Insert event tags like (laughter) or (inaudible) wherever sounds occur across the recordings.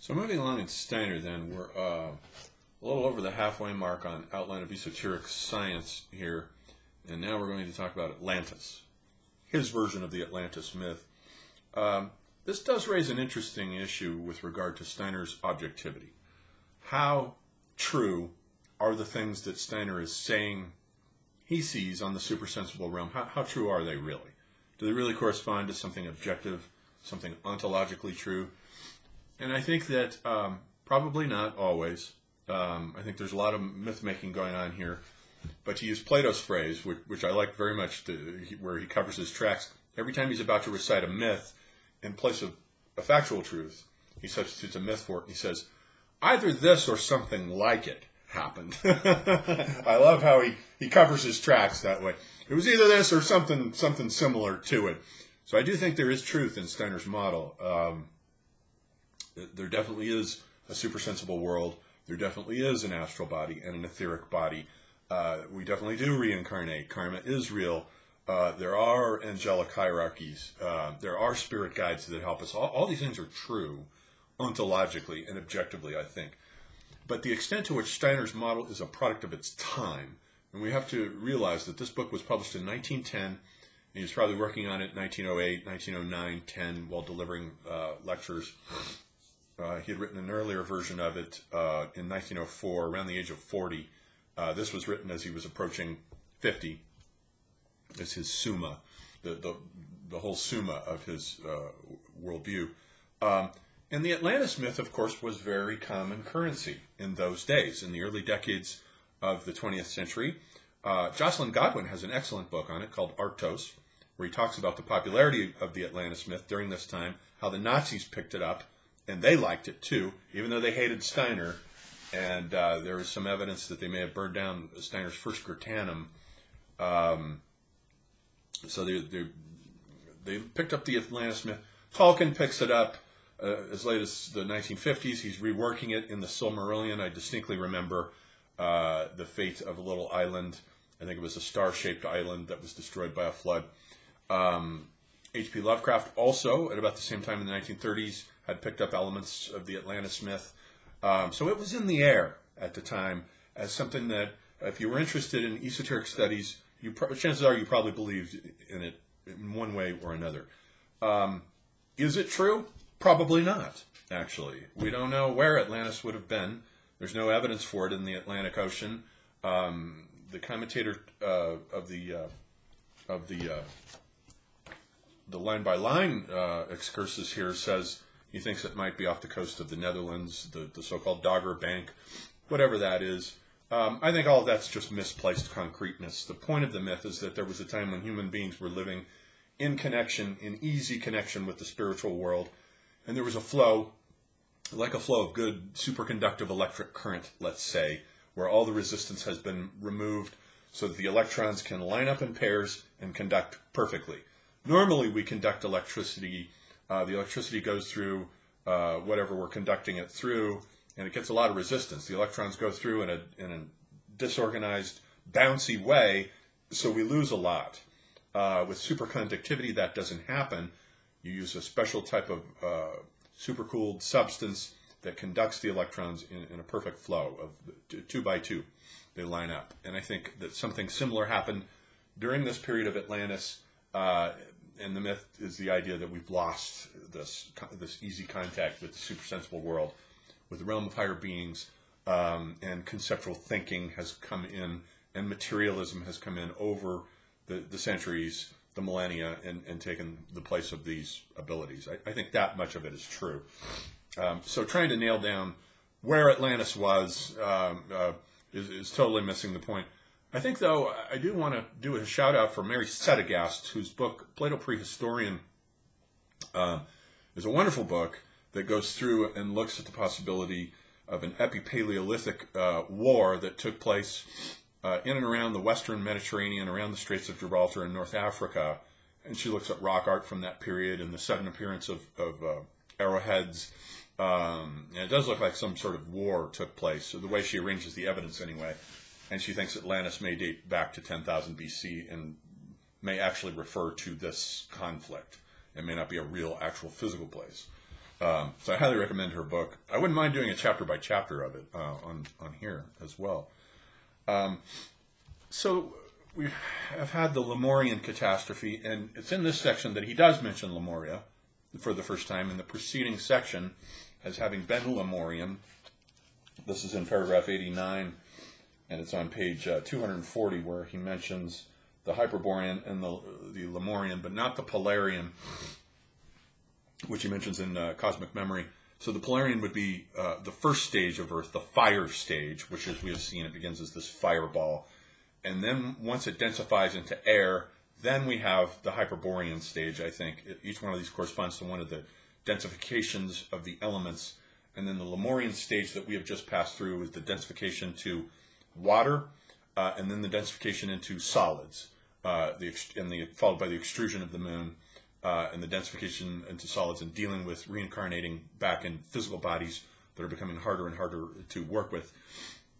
So moving along in Steiner, then we're uh, a little over the halfway mark on outline of esoteric science here, and now we're going to talk about Atlantis, his version of the Atlantis myth. Um, this does raise an interesting issue with regard to Steiner's objectivity. How true are the things that Steiner is saying he sees on the supersensible realm? How, how true are they really? Do they really correspond to something objective, something ontologically true? And I think that um, probably not always. Um, I think there's a lot of myth making going on here. But to use Plato's phrase, which, which I like very much, to, where he covers his tracks, every time he's about to recite a myth in place of a factual truth, he substitutes a myth for it. He says, either this or something like it happened. (laughs) I love how he, he covers his tracks that way. It was either this or something something similar to it. So I do think there is truth in Steiner's model. Um, there definitely is a supersensible world. There definitely is an astral body and an etheric body. Uh, we definitely do reincarnate. Karma is real. Uh, there are angelic hierarchies. Uh, there are spirit guides that help us. All, all, these things are true ontologically and objectively, I think. But the extent to which Steiner's model is a product of its time, and we have to realize that this book was published in 1910. and He was probably working on it 1908, 1909, 10 while delivering uh, lectures uh, he had written an earlier version of it uh, in 1904, around the age of 40. Uh, this was written as he was approaching 50. It's his summa, the, the, the whole summa of his uh, worldview. Um, and the Atlantis myth, of course, was very common currency in those days, in the early decades of the 20th century. Uh, Jocelyn Godwin has an excellent book on it called Arctos, where he talks about the popularity of the Atlantis myth during this time, how the Nazis picked it up, and they liked it too, even though they hated Steiner. And uh, there was some evidence that they may have burned down Steiner's first Goetheanum. Um, so they, they, they picked up the Atlantis myth. Tolkien picks it up uh, as late as the 1950s. He's reworking it in the Silmarillion. I distinctly remember uh, the fate of a little island. I think it was a star-shaped island that was destroyed by a flood. Um, H.P. Lovecraft also, at about the same time in the 1930s, had picked up elements of the Atlantis myth. Um, so it was in the air at the time as something that, if you were interested in esoteric studies, you chances are you probably believed in it in one way or another. Um, is it true? Probably not. Actually, we don't know where Atlantis would have been. There's no evidence for it in the Atlantic Ocean. Um, the commentator uh, of the uh, of the uh, the line by line excursus here says he thinks it might be off the coast of the Netherlands, the, the so-called Dogger Bank, whatever that is. Um, I think all that's just misplaced concreteness. The point of the myth is that there was a time when human beings were living in connection, in easy connection with the spiritual world, and there was a flow, like a flow of good superconductive electric current, let's say, where all the resistance has been removed so that the electrons can line up in pairs and conduct perfectly. Normally, we conduct electricity uh, the electricity goes through uh, whatever we're conducting it through, and it gets a lot of resistance. The electrons go through in a, in a disorganized, bouncy way, so we lose a lot. Uh, with superconductivity, that doesn't happen. You use a special type of uh, supercooled substance that conducts the electrons in, in a perfect flow of two by two. They line up. And I think that something similar happened during this period of Atlantis. Uh, and the myth is the idea that we've lost this this easy contact with the supersensible world, with the realm of higher beings, um, and conceptual thinking has come in, and materialism has come in over the, the centuries, the millennia, and, and taken the place of these abilities. I, I think that much of it is true. Um, so trying to nail down where Atlantis was um, uh, is, is totally missing the point. I think, though, I do want to do a shout out for Mary Settegast, whose book, Plato Prehistorian, uh, is a wonderful book that goes through and looks at the possibility of an epipaleolithic uh, war that took place uh, in and around the western Mediterranean, around the Straits of Gibraltar in North Africa. And she looks at rock art from that period and the sudden appearance of, of uh, arrowheads. Um, and it does look like some sort of war took place, so the way she arranges the evidence anyway and she thinks Atlantis may date back to 10,000 BC and may actually refer to this conflict. It may not be a real, actual physical place. Um, so I highly recommend her book. I wouldn't mind doing a chapter by chapter of it uh, on on here as well. Um, so we have had the Lemurian catastrophe, and it's in this section that he does mention Lemuria for the first time in the preceding section as having been Lemurian. This is in paragraph 89, and it's on page uh, 240 where he mentions the Hyperborean and the, the Lemurian, but not the Polarian, which he mentions in uh, Cosmic Memory. So the Polarian would be uh, the first stage of Earth, the fire stage, which, as we have seen, it begins as this fireball. And then once it densifies into air, then we have the Hyperborean stage, I think. Each one of these corresponds to one of the densifications of the elements. And then the Lemurian stage that we have just passed through is the densification to water, uh, and then the densification into solids uh, the and the followed by the extrusion of the moon uh, and the densification into solids and dealing with reincarnating back in physical bodies that are becoming harder and harder to work with.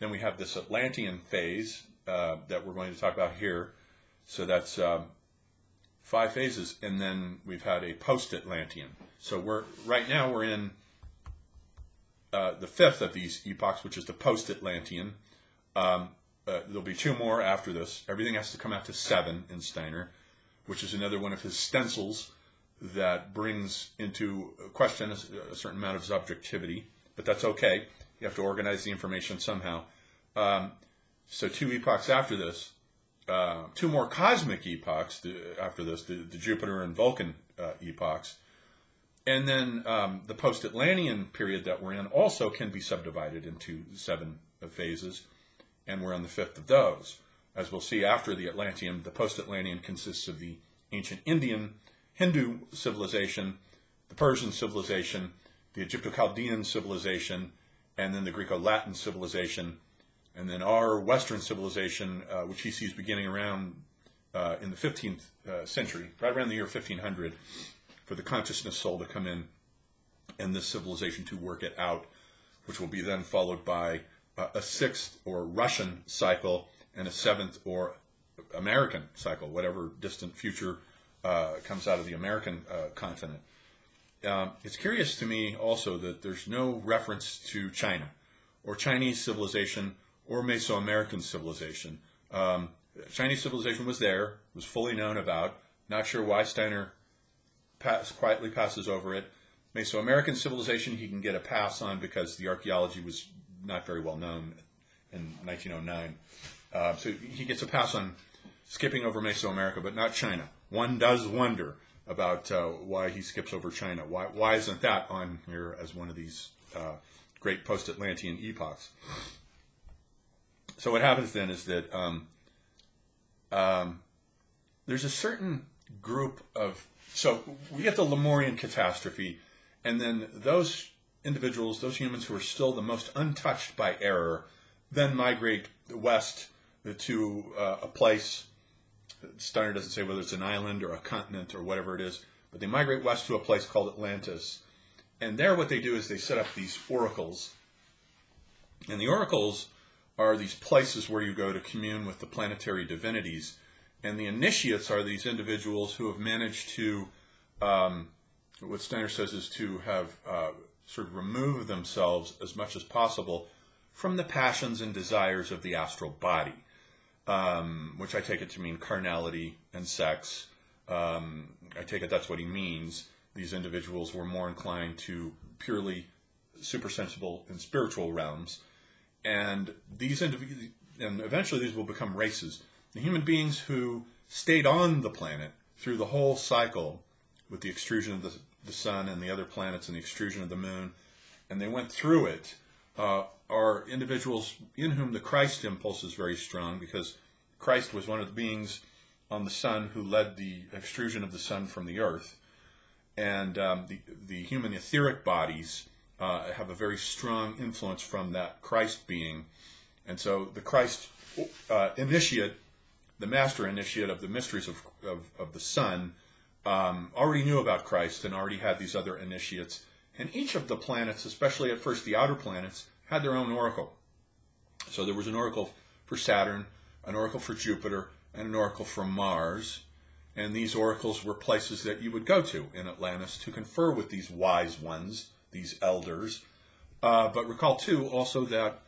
Then we have this Atlantean phase uh, that we're going to talk about here. So that's um, five phases, and then we've had a post-Atlantean. So we're right now we're in uh, the fifth of these epochs, which is the post-Atlantean. Um, uh, there'll be two more after this. Everything has to come out to seven in Steiner, which is another one of his stencils that brings into question a, a certain amount of subjectivity, but that's okay. You have to organize the information somehow. Um, so two epochs after this, uh, two more cosmic epochs after this, the, the Jupiter and Vulcan uh, epochs. And then um, the post Atlantean period that we're in also can be subdivided into seven phases and we're on the fifth of those. As we'll see after the Atlantean, the post Atlantean consists of the ancient Indian, Hindu civilization, the Persian civilization, the Egypto Chaldean civilization, and then the Greco Latin civilization, and then our Western civilization, uh, which he sees beginning around uh, in the 15th uh, century, right around the year 1500, for the consciousness soul to come in and this civilization to work it out, which will be then followed by a sixth or Russian cycle and a seventh or American cycle, whatever distant future uh, comes out of the American uh, continent. Um, it's curious to me also that there's no reference to China or Chinese civilization or Mesoamerican civilization. Um, Chinese civilization was there, was fully known about. Not sure why Steiner pass, quietly passes over it. Mesoamerican civilization he can get a pass on because the archaeology was not very well known in 1909. Uh, so he gets a pass on skipping over Mesoamerica, but not China. One does wonder about uh, why he skips over China. Why, why isn't that on here as one of these uh, great post Atlantean epochs? So what happens then is that um, um, there's a certain group of. So we get the Lemurian catastrophe, and then those individuals, those humans who are still the most untouched by error, then migrate west to uh, a place. Steiner doesn't say whether it's an island or a continent or whatever it is, but they migrate west to a place called Atlantis. And there, what they do is they set up these oracles. And the oracles are these places where you go to commune with the planetary divinities. And the initiates are these individuals who have managed to, um, what Steiner says is to have uh, sort of remove themselves as much as possible from the passions and desires of the astral body, um, which I take it to mean carnality and sex. Um, I take it that's what he means. These individuals were more inclined to purely supersensible and spiritual realms, and these individuals, and eventually these will become races. The human beings who stayed on the planet through the whole cycle with the extrusion of the the sun and the other planets and the extrusion of the moon, and they went through it, uh, are individuals in whom the Christ impulse is very strong because Christ was one of the beings on the sun who led the extrusion of the sun from the earth. And um, the, the human etheric bodies uh, have a very strong influence from that Christ being. And so the Christ uh, initiate, the master initiate of the mysteries of, of, of the sun, um, already knew about Christ and already had these other initiates. And each of the planets, especially at first the outer planets, had their own oracle. So there was an oracle for Saturn, an oracle for Jupiter, and an oracle for Mars. and these oracles were places that you would go to in Atlantis to confer with these wise ones, these elders. Uh, but recall, too, also that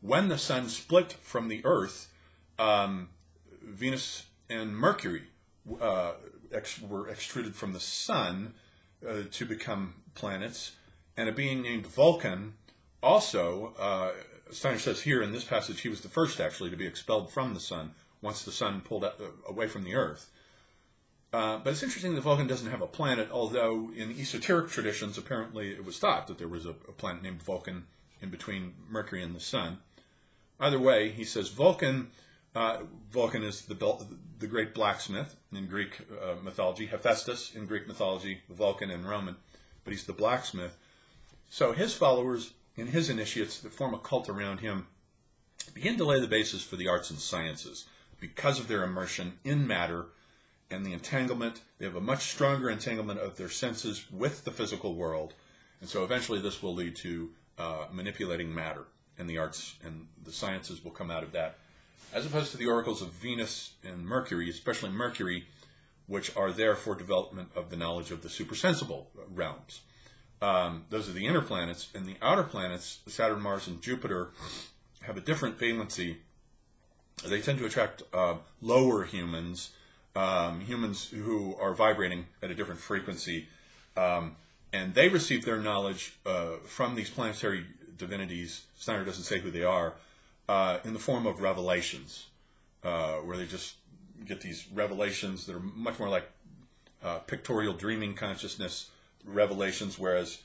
when the sun split from the earth, um, Venus and Mercury uh, ex- were extruded from the sun uh, to become planets, and a being named Vulcan also, uh, Steiner says here in this passage, he was the first actually to be expelled from the sun once the sun pulled out, uh, away from the earth. Uh, but it's interesting that Vulcan doesn't have a planet, although in esoteric traditions, apparently it was thought that there was a, a planet named Vulcan in between Mercury and the sun. Either way, he says Vulcan. Uh, Vulcan is the the great blacksmith in Greek uh, mythology, Hephaestus in Greek mythology, Vulcan in Roman, but he's the blacksmith. So his followers and his initiates that form a cult around him begin to lay the basis for the arts and sciences because of their immersion in matter and the entanglement. They have a much stronger entanglement of their senses with the physical world. And so eventually this will lead to uh, manipulating matter, and the arts and the sciences will come out of that. As opposed to the oracles of Venus and Mercury, especially Mercury, which are there for development of the knowledge of the supersensible realms. Um, those are the inner planets, and the outer planets, Saturn, Mars, and Jupiter, have a different valency. They tend to attract uh, lower humans, um, humans who are vibrating at a different frequency, um, and they receive their knowledge uh, from these planetary divinities. Steiner doesn't say who they are, uh, in the form of revelations, uh, where they just get these revelations that are much more like uh, pictorial dreaming consciousness revelations, whereas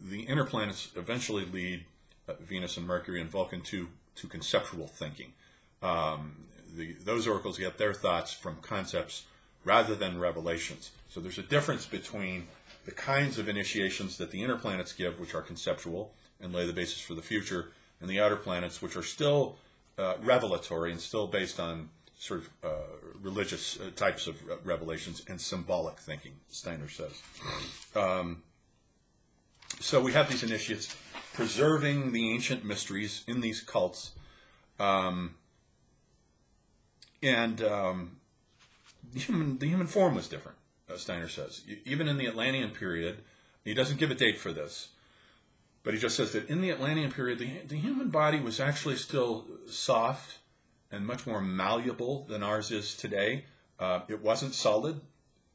the inner planets eventually lead uh, Venus and Mercury and Vulcan to, to conceptual thinking. Um, the, those oracles get their thoughts from concepts rather than revelations. So there's a difference between the kinds of initiations that the inner planets give, which are conceptual and lay the basis for the future, and the outer planets, which are still uh, revelatory and still based on sort of uh, religious uh, types of revelations and symbolic thinking, Steiner says. Um, so we have these initiates preserving the ancient mysteries in these cults. Um, and um, the, human, the human form was different, uh, Steiner says. Even in the Atlantean period, he doesn't give a date for this, but he just says that in the Atlantean period, the, the human body was actually still soft and much more malleable than ours is today. Uh, it wasn't solid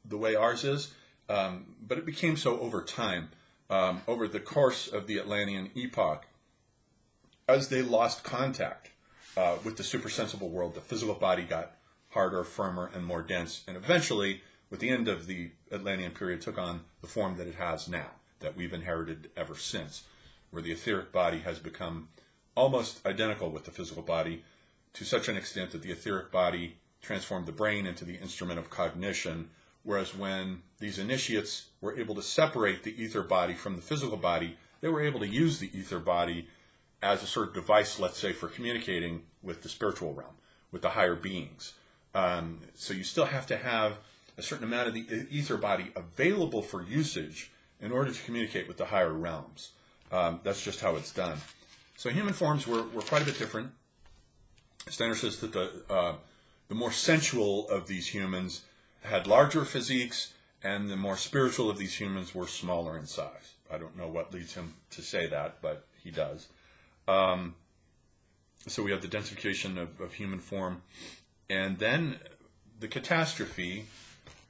the way ours is, um, but it became so over time, um, over the course of the Atlantean epoch, as they lost contact uh, with the supersensible world. The physical body got harder, firmer, and more dense, and eventually, with the end of the Atlantean period, took on the form that it has now, that we've inherited ever since, where the etheric body has become almost identical with the physical body to such an extent that the etheric body transformed the brain into the instrument of cognition, whereas when these initiates were able to separate the ether body from the physical body, they were able to use the ether body as a sort of device, let's say, for communicating with the spiritual realm, with the higher beings. Um, so you still have to have a certain amount of the ether body available for usage in order to communicate with the higher realms. Um, that's just how it's done. So human forms were, were quite a bit different. Steiner says that the uh, the more sensual of these humans had larger physiques, and the more spiritual of these humans were smaller in size. I don't know what leads him to say that, but he does. Um, so we have the densification of, of human form, and then the catastrophe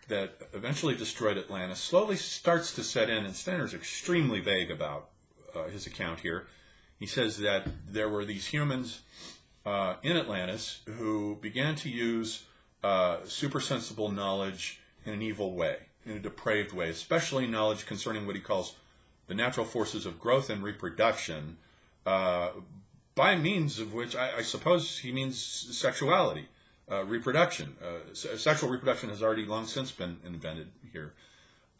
that eventually destroyed Atlantis slowly starts to set in, and Steiner's extremely vague about uh, his account here. He says that there were these humans uh, in Atlantis who began to use uh, supersensible knowledge in an evil way, in a depraved way, especially knowledge concerning what he calls the natural forces of growth and reproduction, uh, by means of which I, I, suppose he means sexuality, uh, reproduction. Uh, sexual reproduction has already long since been invented here.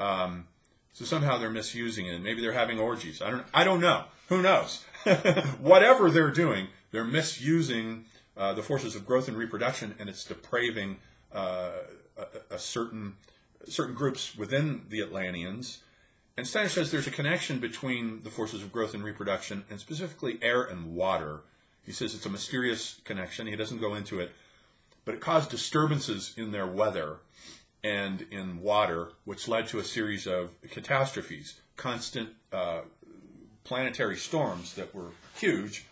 Um, so somehow they're misusing it. Maybe they're having orgies. I don't. I don't know. Who knows? (laughs) Whatever they're doing, they're misusing uh, the forces of growth and reproduction, and it's depraving uh, a, a, certain certain groups within the Atlanteans. And Steiner says there's a connection between the forces of growth and reproduction, and specifically air and water. He says it's a mysterious connection. He doesn't go into it, but it caused disturbances in their weather, and in water, which led to a series of catastrophes, constant uh, planetary storms that were huge,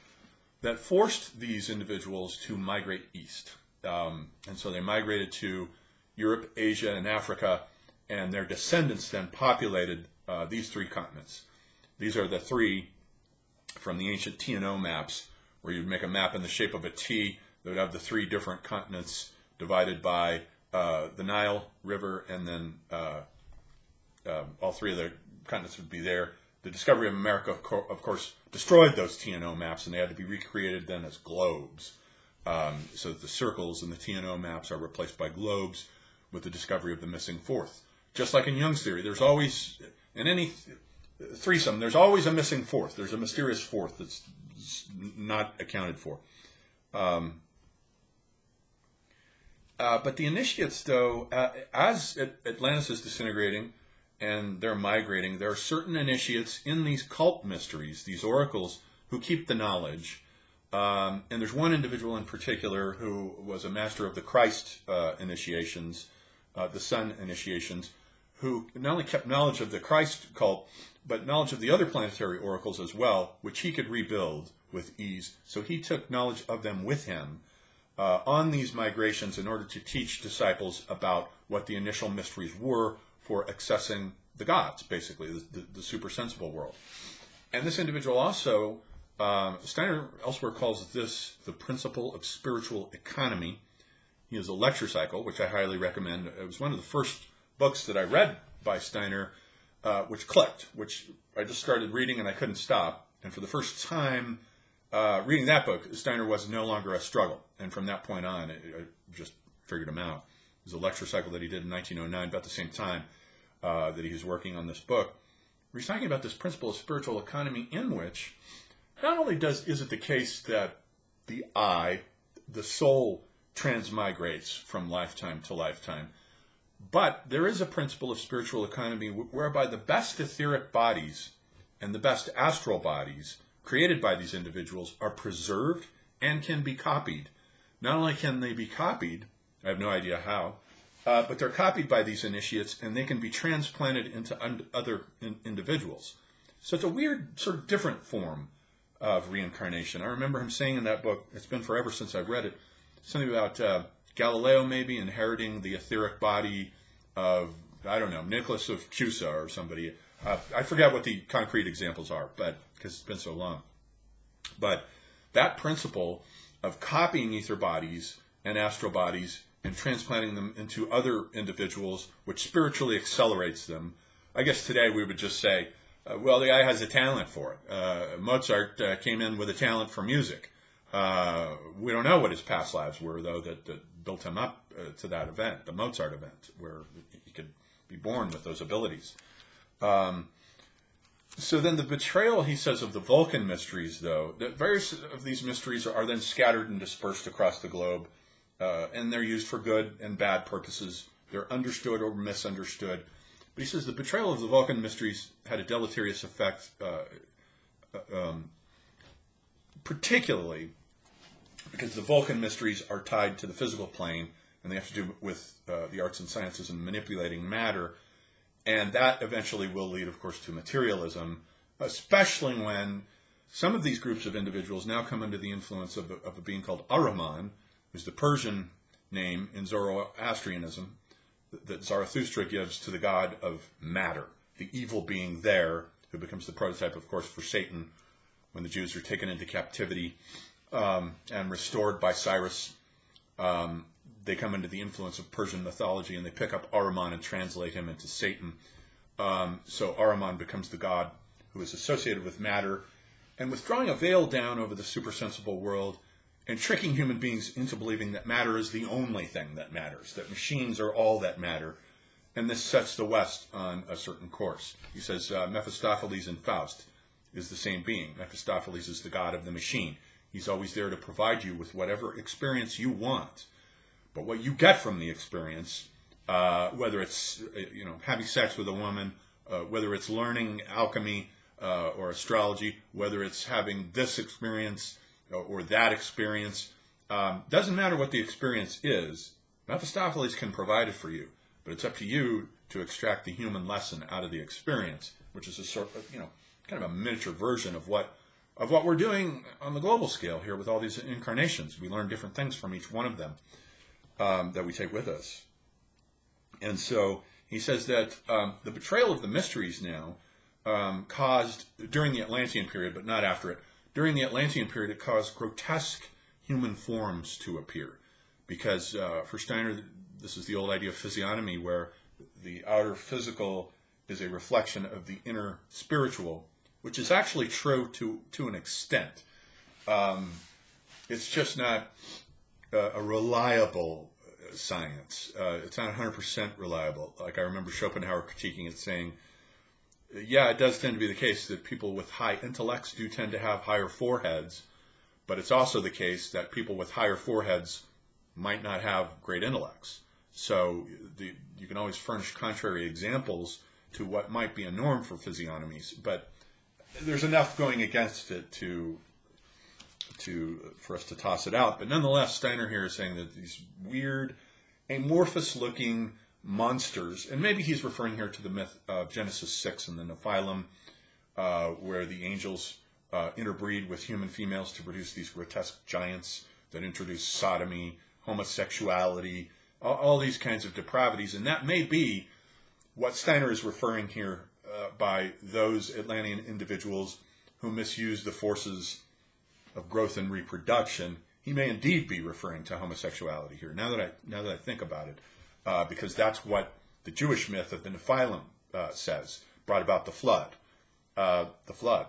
that forced these individuals to migrate east. Um, and so they migrated to Europe, Asia, and Africa, and their descendants then populated uh, these three continents. These are the three from the ancient T&O maps, where you'd make a map in the shape of a T that would have the three different continents divided by uh, the Nile River, and then uh, uh, all three of the continents would be there. The discovery of America, of, co- of course, destroyed those T&O maps, and they had to be recreated then as globes. Um, so that the circles in the T&O maps are replaced by globes with the discovery of the missing fourth. Just like in Jung's theory, there's always, in any threesome, there's always a missing fourth. There's a mysterious fourth that's not accounted for. Um, uh, but the initiates, though, uh, as Atlantis is disintegrating and they're migrating, there are certain initiates in these cult mysteries, these oracles, who keep the knowledge. Um, and there's one individual in particular who was a master of the Christ uh, initiations, uh, the Sun initiations, who not only kept knowledge of the Christ cult, but knowledge of the other planetary oracles as well, which he could rebuild with ease. So he took knowledge of them with him uh, on these migrations in order to teach disciples about what the initial mysteries were for accessing the gods, basically, the, the, the super sensible world. And this individual also, um, Steiner elsewhere calls this the principle of spiritual economy. He has a lecture cycle, which I highly recommend. It was one of the first books that I read by Steiner, uh, which clicked, which I just started reading and I couldn't stop. And for the first time, uh, reading that book, Steiner was no longer a struggle. And from that point on, I just figured him out. It was a lecture cycle that he did in 1909, about the same time uh, that he was working on this book. He's talking about this principle of spiritual economy in which not only does is it the case that the I, the soul, transmigrates from lifetime to lifetime, but there is a principle of spiritual economy whereby the best etheric bodies and the best astral bodies created by these individuals are preserved and can be copied. Not only can they be copied, I have no idea how, uh, but they're copied by these initiates and they can be transplanted into un- other in- individuals. So it's a weird, sort of different form of reincarnation. I remember him saying in that book, it's been forever since I've read it, something about uh, Galileo maybe inheriting the etheric body of, I don't know, Nicholas of Cusa or somebody. Uh, I forget what the concrete examples are, but because it's been so long. But that principle of copying ether bodies and astral bodies and transplanting them into other individuals, which spiritually accelerates them. I guess today we would just say, uh, well, the guy has a talent for it. Uh, Mozart uh, came in with a talent for music. Uh, we don't know what his past lives were, though, that, that built him up uh, to that event, the Mozart event, where he could be born with those abilities. Um, so then the betrayal, he says, of the Vulcan mysteries, though, that various of these mysteries are, then scattered and dispersed across the globe, uh, and they're used for good and bad purposes. They're understood or misunderstood. But he says the betrayal of the Vulcan mysteries had a deleterious effect, uh, uh um, particularly because the Vulcan mysteries are tied to the physical plane, and they have to do with uh, the arts and sciences and manipulating matter and that eventually will lead, of course, to materialism, especially when some of these groups of individuals now come under the influence of a, of a being called Ahriman, who's the Persian name in Zoroastrianism that Zarathustra gives to the god of matter, the evil being there, who becomes the prototype, of course, for Satan when the Jews are taken into captivity um, and restored by Cyrus. Um, they come under the influence of Persian mythology and they pick up Ahriman and translate him into Satan. Um, so Ahriman becomes the god who is associated with matter and withdrawing a veil down over the supersensible world and tricking human beings into believing that matter is the only thing that matters, that machines are all that matter. And this sets the West on a certain course. He says uh, Mephistopheles in Faust is the same being. Mephistopheles is the god of the machine. He's always there to provide you with whatever experience you want but what you get from the experience, uh, whether it's uh, you know having sex with a woman, uh, whether it's learning alchemy uh, or astrology, whether it's having this experience or, uh, or that experience, um, doesn't matter what the experience is. Mephistopheles can provide it for you. but it's up to you to extract the human lesson out of the experience, which is a sort of, you know, kind of a miniature version of what of what we're doing on the global scale here with all these incarnations. We learn different things from each one of them um, that we take with us. And so he says that um, the betrayal of the mysteries now um, caused during the Atlantean period, but not after it. During the Atlantean period, it caused grotesque human forms to appear, because uh, for Steiner, this is the old idea of physiognomy, where the outer physical is a reflection of the inner spiritual, which is actually true to to an extent. Um, it's just not uh, a reliable science. Uh, it's not 100% reliable. Like I remember Schopenhauer critiquing it, saying yeah, it does tend to be the case that people with high intellects do tend to have higher foreheads, but it's also the case that people with higher foreheads might not have great intellects. So the, you can always furnish contrary examples to what might be a norm for physiognomies, but there's enough going against it to to for us to toss it out. But nonetheless, Steiner here is saying that these weird, amorphous looking monsters, and maybe he's referring here to the myth of Genesis 6 and the Nephilim, uh, where the angels uh, interbreed with human females to produce these grotesque giants that introduce sodomy, homosexuality, all, all these kinds of depravities. And that may be what Steiner is referring here uh, by those Atlantean individuals who misuse the forces of growth and reproduction. He may indeed be referring to homosexuality here. Now that I now that I think about it, uh, because that's what the Jewish myth of the Nephilim uh, says, brought about the flood. Uh, the flood.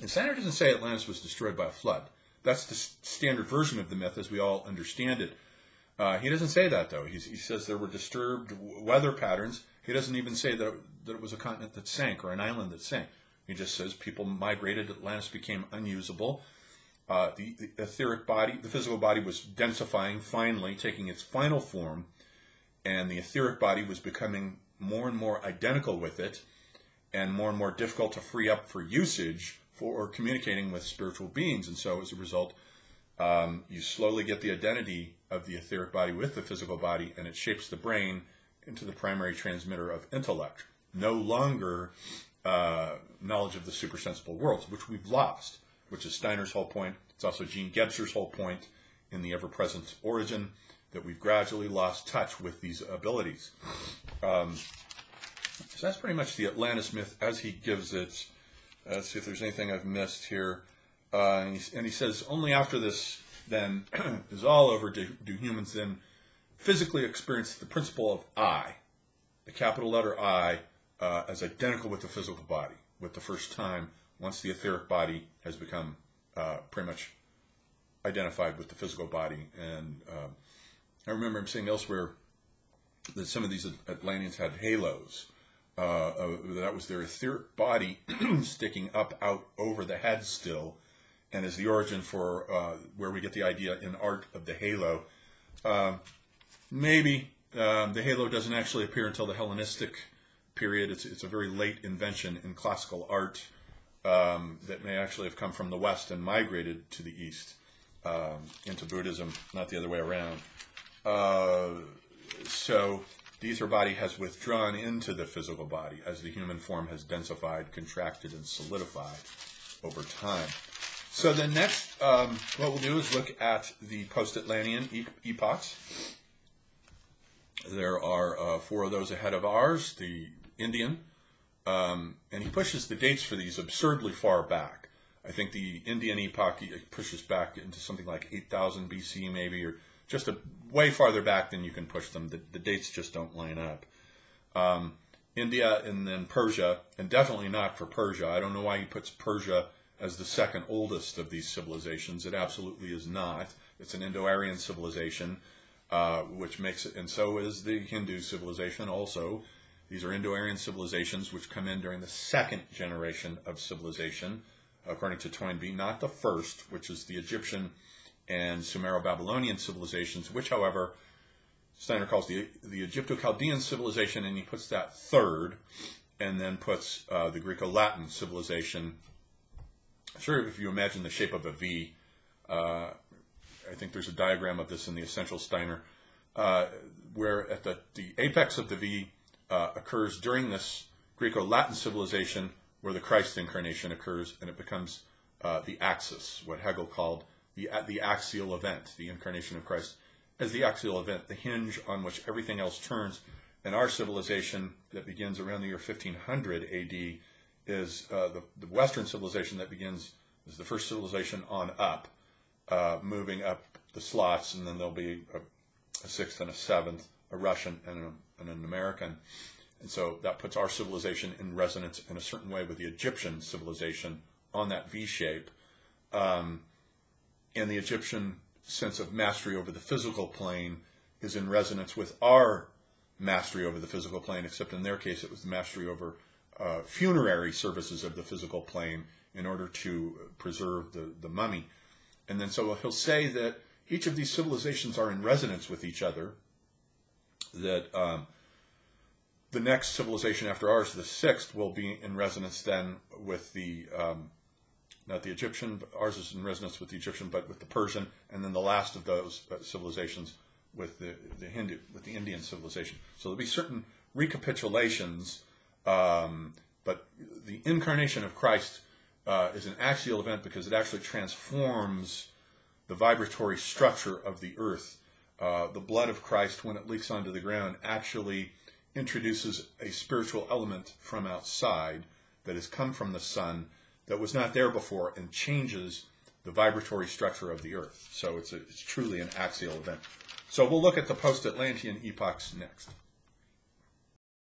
And Steiner doesn't say Atlantis was destroyed by a flood. That's the standard version of the myth as we all understand it. Uh, he doesn't say that, though. He's, he says there were disturbed weather patterns. He doesn't even say that, that it was a continent that sank or an island that sank. He just says people migrated, Atlantis became unusable. Uh, the, the, etheric body, the physical body was densifying finally, taking its final form, and the etheric body was becoming more and more identical with it and more and more difficult to free up for usage for communicating with spiritual beings. And so, as a result, um, you slowly get the identity of the etheric body with the physical body, and it shapes the brain into the primary transmitter of intellect. No longer uh, knowledge of the supersensible worlds, which we've lost, which is Steiner's whole point. It's also Jean Gebser's whole point in the ever present origin that we've gradually lost touch with these abilities. Um, so that's pretty much the Atlantis myth as he gives it. Let's see if there's anything I've missed here. Uh, and, he, and, he, says, only after this then (clears throat) is all over do, do humans then physically experience the principle of I, the capital letter I, uh, as identical with the physical body, with the first time once the etheric body has become uh, pretty much identified with the physical body and um, I remember him saying elsewhere that some of these Atlanteans had halos. Uh, uh, that was their etheric body (clears throat) sticking up out over the head still, and is the origin for uh, where we get the idea in art of the halo. Um, maybe um, the halo doesn't actually appear until the Hellenistic period. It's, it's a very late invention in classical art um, that may actually have come from the West and migrated to the East um, into Buddhism, not the other way around. Uh, so the ether body has withdrawn into the physical body as the human form has densified, contracted, and solidified over time. So the next, um, what we'll do is look at the post-Atlantean e- epochs. There are uh, four of those ahead of ours, the Indian, um, and he pushes the dates for these absurdly far back. I think the Indian epoch pushes back into something like 8000 BC, maybe, or just a way farther back than you can push them. The, the dates just don't line up. Um, India and then Persia, and definitely not for Persia. I don't know why he puts Persia as the second oldest of these civilizations. It absolutely is not. It's an Indo-Aryan civilization, uh, which makes it, and so is the Hindu civilization also. These are Indo-Aryan civilizations which come in during the second generation of civilization, according to Toynbee, not the first, which is the Egyptian and Sumero-Babylonian civilizations, which, however, Steiner calls the, the Egypto-Chaldean civilization, and he puts that third, and then puts uh, the Greco-Latin civilization. Sure, if you imagine the shape of a V, uh, I think there's a diagram of this in the Essential Steiner. uh, where at the, the apex of the V uh, occurs during this Greco-Latin civilization, where the Christ incarnation occurs, and it becomes uh, the axis, what Hegel called the the axial event, the incarnation of Christ, as the axial event, the hinge on which everything else turns. And our civilization that begins around the year 1500 AD is uh, the, the Western civilization that begins is the first civilization on up, uh, moving up the slots, and then there'll be a, a sixth and a seventh, a Russian and, a, and an American. And so that puts our civilization in resonance in a certain way with the Egyptian civilization on that V shape. Um, and the Egyptian sense of mastery over the physical plane is in resonance with our mastery over the physical plane, except in their case it was the mastery over uh, funerary services of the physical plane in order to preserve the, the mummy. And then so he'll say that each of these civilizations are in resonance with each other, that um, the next civilization after ours, the sixth, will be in resonance then with the um, not the Egyptian, but ours is in resonance with the Egyptian, but with the Persian, and then the last of those uh, civilizations with the, the Hindu, with the Indian civilization. So there'll be certain recapitulations, um, but the incarnation of Christ uh, is an axial event because it actually transforms the vibratory structure of the earth. Uh, the blood of Christ, when it leaks onto the ground, actually introduces a spiritual element from outside that has come from the sun that was not there before and changes the vibratory structure of the Earth. So it's, a, it's truly an axial event. So we'll look at the post-Atlantean epochs next.